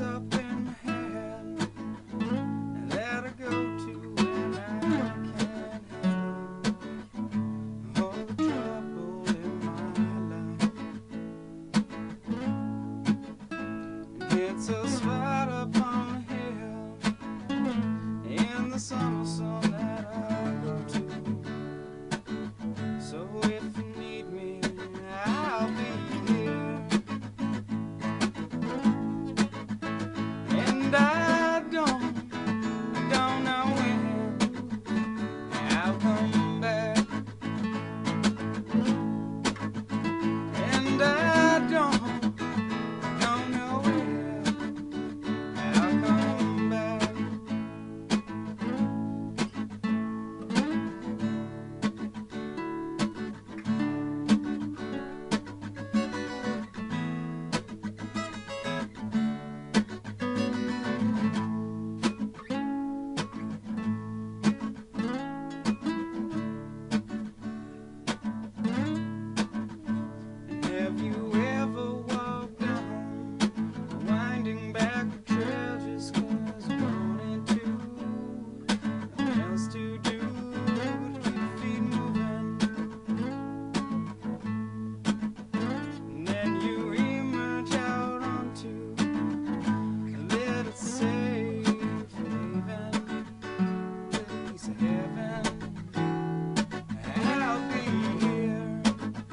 up in hand go to when I can handle all the trouble in my life. It's a spot and I